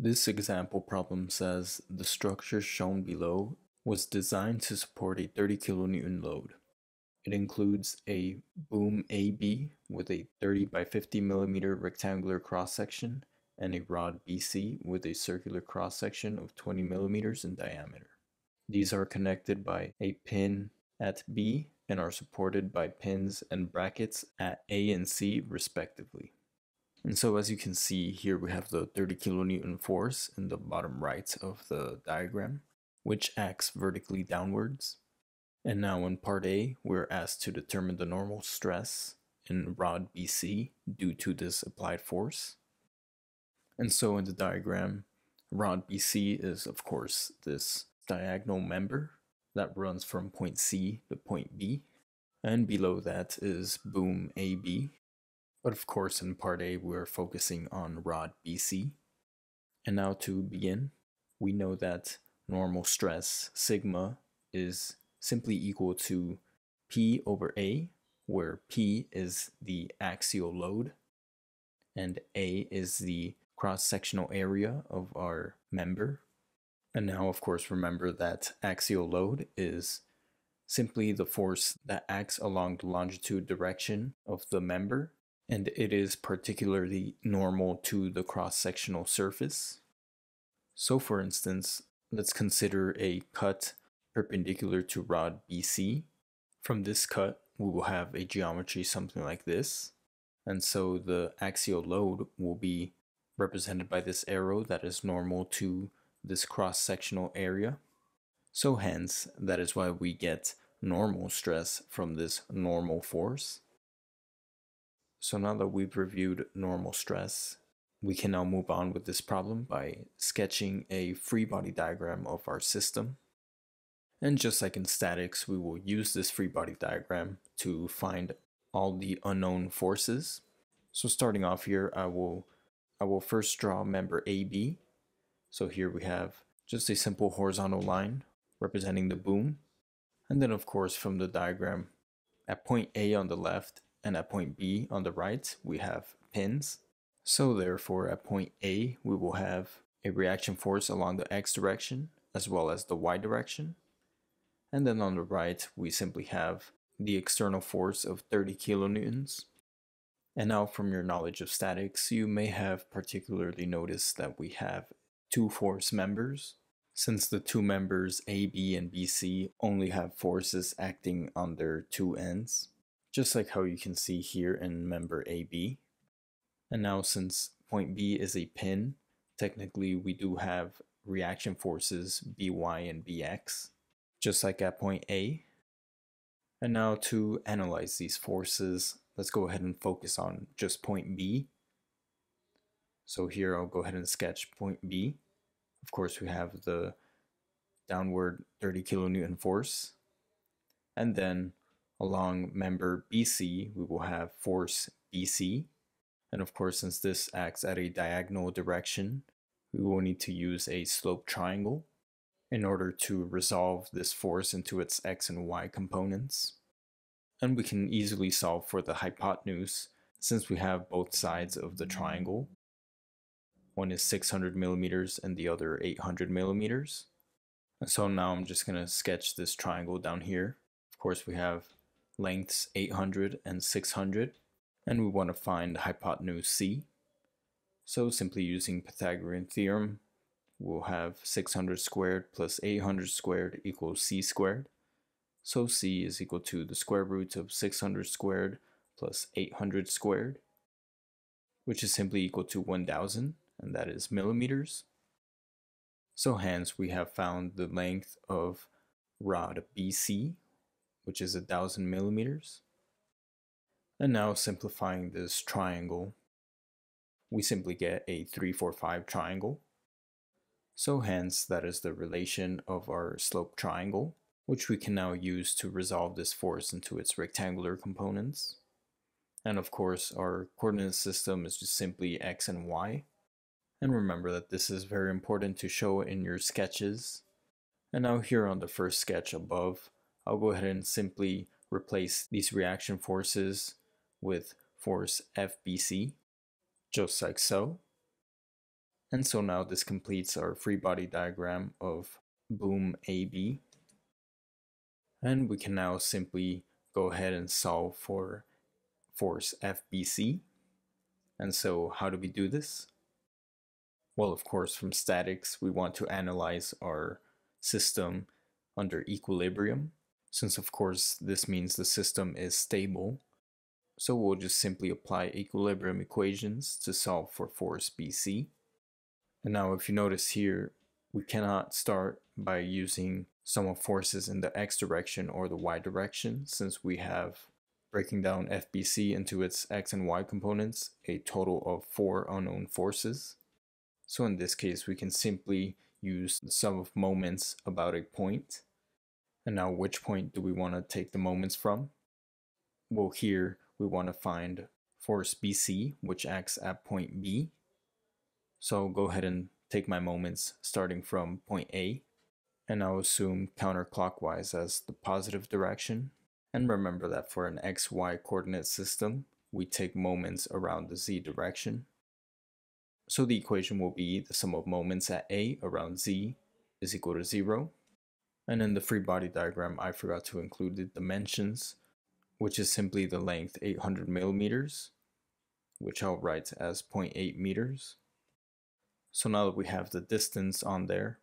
This example problem says the structure shown below was designed to support a 30 kilonewton load. It includes a boom AB with a 30 by 50 millimeter rectangular cross section and a rod BC with a circular cross section of 20 millimeters in diameter. These are connected by a pin at B and are supported by pins and brackets at A and C respectively. And so as you can see here we have the 30 kilonewton force in the bottom right of the diagram, which acts vertically downwards. And now in part A, we're asked to determine the normal stress in rod BC due to this applied force. And so in the diagram, rod BC is of course this diagonal member that runs from point C to point B. And below that is boom AB, but of course, in part A, we're focusing on rod BC. And now to begin, we know that normal stress, sigma, is simply equal to P over A, where P is the axial load and A is the cross-sectional area of our member. And now, of course, remember that axial load is simply the force that acts along the longitude direction of the member and it is particularly normal to the cross-sectional surface. So for instance, let's consider a cut perpendicular to rod BC. From this cut, we will have a geometry something like this. And so the axial load will be represented by this arrow that is normal to this cross-sectional area. So hence, that is why we get normal stress from this normal force. So now that we've reviewed normal stress, we can now move on with this problem by sketching a free body diagram of our system. And just like in statics, we will use this free body diagram to find all the unknown forces. So starting off here, I will, I will first draw member AB. So here we have just a simple horizontal line representing the boom. And then of course from the diagram, at point A on the left, and at point B on the right, we have pins. So therefore, at point A, we will have a reaction force along the x direction as well as the y direction. And then on the right, we simply have the external force of 30 kilonewtons. And now from your knowledge of statics, you may have particularly noticed that we have two force members. Since the two members AB and BC only have forces acting on their two ends just like how you can see here in member AB. And now since point B is a pin, technically we do have reaction forces By and Bx, just like at point A. And now to analyze these forces, let's go ahead and focus on just point B. So here I'll go ahead and sketch point B. Of course we have the downward 30 kilonewton force. And then Along member BC, we will have force BC. And of course, since this acts at a diagonal direction, we will need to use a slope triangle in order to resolve this force into its x and y components. And we can easily solve for the hypotenuse since we have both sides of the triangle. One is 600 millimeters and the other 800 millimeters. So now I'm just going to sketch this triangle down here. Of course, we have lengths 800 and 600, and we want to find hypotenuse C. So simply using Pythagorean theorem, we'll have 600 squared plus 800 squared equals C squared. So C is equal to the square root of 600 squared plus 800 squared, which is simply equal to 1000, and that is millimeters. So hence we have found the length of rod BC, which is a thousand millimeters. And now simplifying this triangle, we simply get a 345 triangle. So hence that is the relation of our slope triangle, which we can now use to resolve this force into its rectangular components. And of course our coordinate system is just simply x and y. And remember that this is very important to show in your sketches. And now here on the first sketch above, I'll go ahead and simply replace these reaction forces with force FBC, just like so. And so now this completes our free body diagram of boom AB. And we can now simply go ahead and solve for force FBC. And so how do we do this? Well, of course, from statics, we want to analyze our system under equilibrium, since of course this means the system is stable. So we'll just simply apply equilibrium equations to solve for force BC. And now if you notice here, we cannot start by using sum of forces in the x direction or the y direction since we have breaking down FBC into its x and y components a total of four unknown forces. So in this case we can simply use the sum of moments about a point. And now which point do we want to take the moments from? Well here we want to find force BC which acts at point B so go ahead and take my moments starting from point A and I'll assume counterclockwise as the positive direction. And remember that for an xy coordinate system, we take moments around the z direction. So the equation will be the sum of moments at A around z is equal to 0. And in the free body diagram, I forgot to include the dimensions, which is simply the length 800 millimeters, which I'll write as 0.8 meters. So now that we have the distance on there,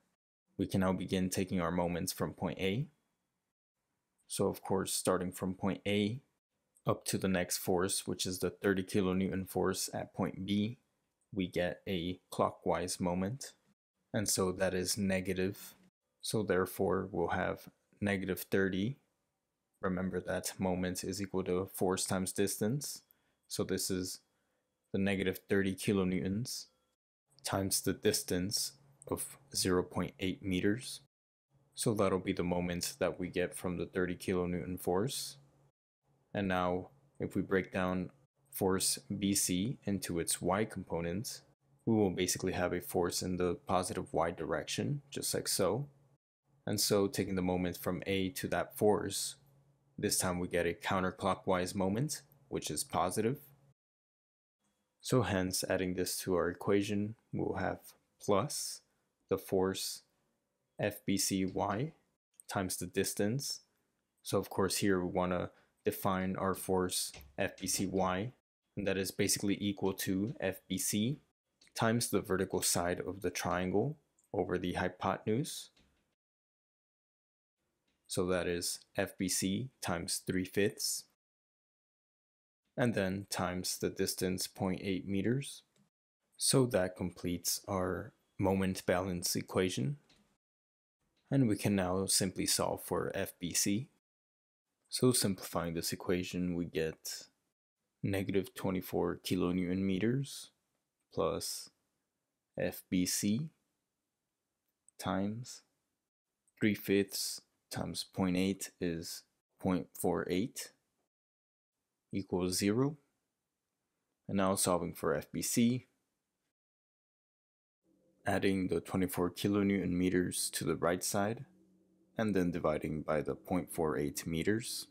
we can now begin taking our moments from point A. So of course, starting from point A up to the next force, which is the 30 kilonewton force at point B, we get a clockwise moment. And so that is negative. So therefore, we'll have negative 30. Remember that moment is equal to force times distance. So this is the negative 30 kilonewtons times the distance of 0.8 meters. So that'll be the moment that we get from the 30 kilonewton force. And now if we break down force BC into its y components, we will basically have a force in the positive y direction, just like so. And so taking the moment from A to that force, this time we get a counterclockwise moment, which is positive. So hence, adding this to our equation, we'll have plus the force FBCY times the distance. So of course here we want to define our force FBCY, and that is basically equal to FBC times the vertical side of the triangle over the hypotenuse. So that is FBC times 3 fifths and then times the distance 0.8 meters. So that completes our moment balance equation. And we can now simply solve for FBC. So simplifying this equation, we get negative 24 kilonewton meters plus FBC times 3 fifths times 0.8 is 0.48 equals 0. And now solving for FBC, adding the 24 kilonewton meters to the right side, and then dividing by the 0.48 meters.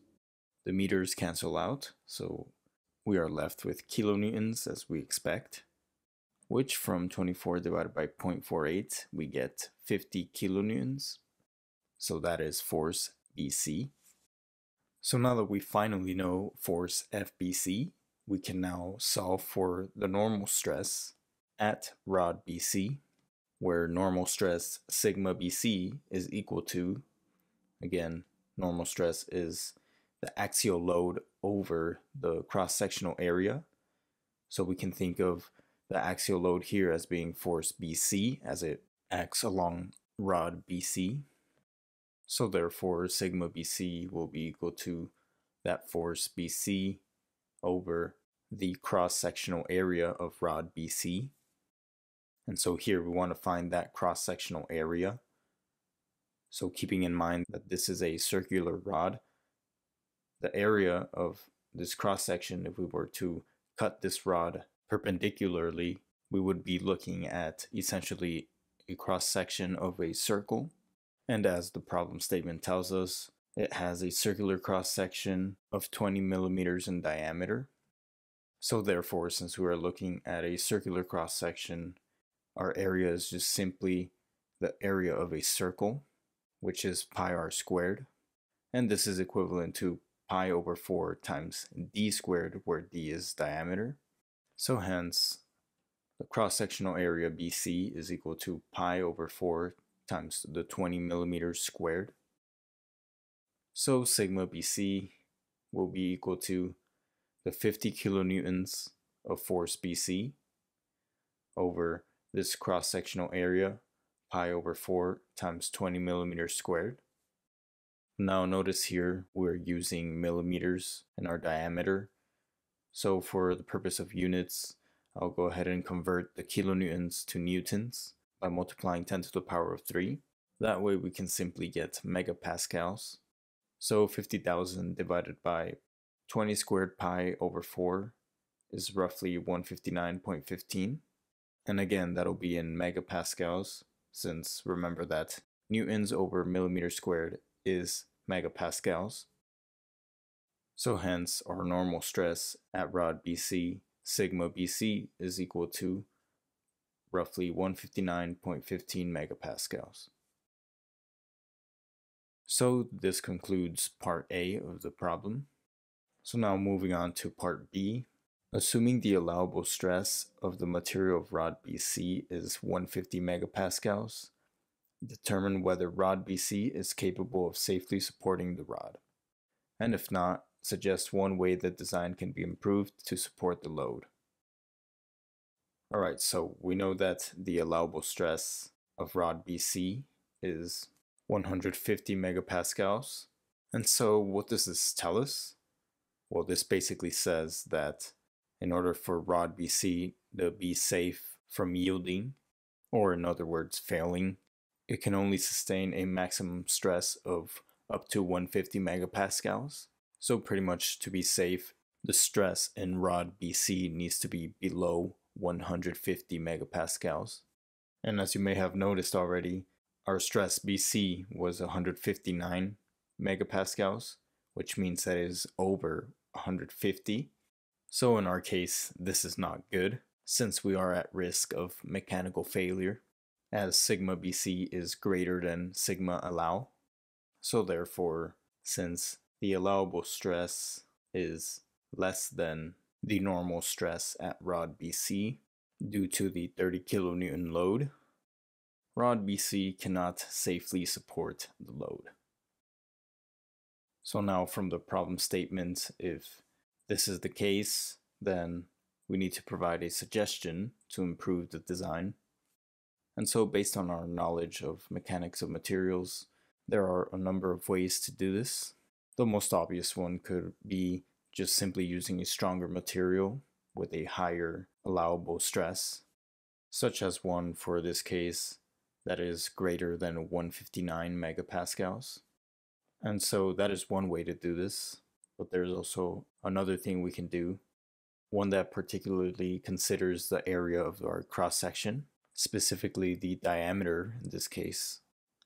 The meters cancel out, so we are left with kilonewtons as we expect, which from 24 divided by 0.48, we get 50 kilonewtons. So that is force BC. So now that we finally know force FBC, we can now solve for the normal stress at rod BC, where normal stress sigma BC is equal to, again, normal stress is the axial load over the cross-sectional area. So we can think of the axial load here as being force BC as it acts along rod BC. So therefore, sigma BC will be equal to that force BC over the cross-sectional area of rod BC. And so here we want to find that cross-sectional area. So keeping in mind that this is a circular rod, the area of this cross-section, if we were to cut this rod perpendicularly, we would be looking at essentially a cross-section of a circle. And as the problem statement tells us, it has a circular cross section of 20 millimeters in diameter. So therefore, since we are looking at a circular cross section, our area is just simply the area of a circle, which is pi r squared. And this is equivalent to pi over 4 times d squared, where d is diameter. So hence, the cross-sectional area BC is equal to pi over 4 times the 20 millimeters squared. So sigma BC will be equal to the 50 kilonewtons of force BC over this cross-sectional area, pi over 4 times 20 millimeters squared. Now notice here we're using millimeters in our diameter. So for the purpose of units, I'll go ahead and convert the kilonewtons to newtons by multiplying 10 to the power of 3. That way we can simply get megapascals. So 50,000 divided by 20 squared pi over 4 is roughly 159.15. And again, that'll be in megapascals, since remember that newtons over millimeter squared is megapascals. So hence, our normal stress at rod BC, sigma BC, is equal to roughly 159.15 megapascals. So this concludes part A of the problem. So now moving on to part B, Assuming the allowable stress of the material of rod BC is 150 megapascals, determine whether rod BC is capable of safely supporting the rod. And if not, suggest one way the design can be improved to support the load. Alright, so we know that the allowable stress of rod BC is 150 megapascals. And so what does this tell us? Well, this basically says that in order for rod BC to be safe from yielding, or in other words, failing, it can only sustain a maximum stress of up to 150 megapascals. So pretty much to be safe, the stress in rod BC needs to be below 150 megapascals. And as you may have noticed already, our stress BC was 159 megapascals, which means that it is over 150 so in our case, this is not good, since we are at risk of mechanical failure, as sigma BC is greater than sigma allow. So therefore, since the allowable stress is less than the normal stress at rod BC due to the 30 kilonewton load, rod BC cannot safely support the load. So now from the problem statement, if this is the case, then we need to provide a suggestion to improve the design. And so based on our knowledge of mechanics of materials, there are a number of ways to do this. The most obvious one could be just simply using a stronger material with a higher allowable stress, such as one for this case that is greater than 159 megapascals. And so that is one way to do this. But there's also another thing we can do, one that particularly considers the area of our cross section, specifically the diameter in this case.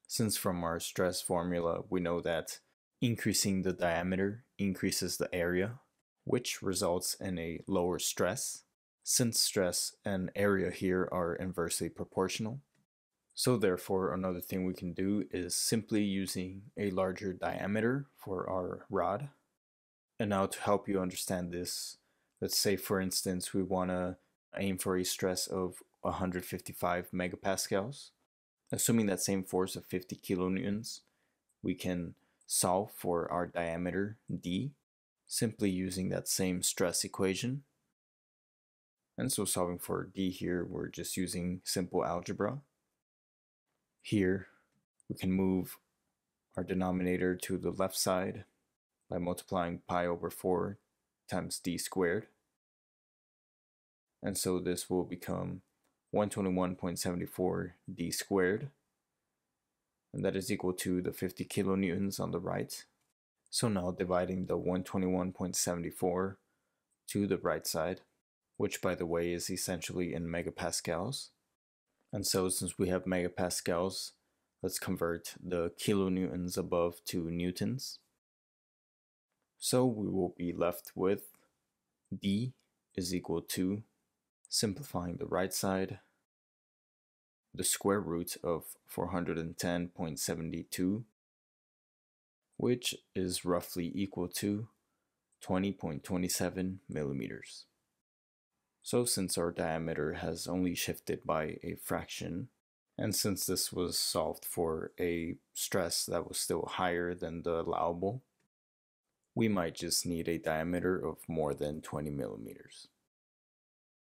Since from our stress formula we know that increasing the diameter increases the area, which results in a lower stress, since stress and area here are inversely proportional. So therefore, another thing we can do is simply using a larger diameter for our rod and now to help you understand this, let's say for instance we want to aim for a stress of 155 megapascals. Assuming that same force of 50 kilonewtons, we can solve for our diameter d simply using that same stress equation. And so solving for d here, we're just using simple algebra. Here, we can move our denominator to the left side by multiplying pi over 4 times d squared. And so this will become 121.74 d squared. And that is equal to the 50 kilonewtons on the right. So now dividing the 121.74 to the right side, which by the way is essentially in megapascals. And so since we have megapascals, let's convert the kilonewtons above to newtons. So we will be left with d is equal to, simplifying the right side, the square root of 410.72, which is roughly equal to 20.27 millimeters. So since our diameter has only shifted by a fraction, and since this was solved for a stress that was still higher than the allowable, we might just need a diameter of more than 20 millimeters.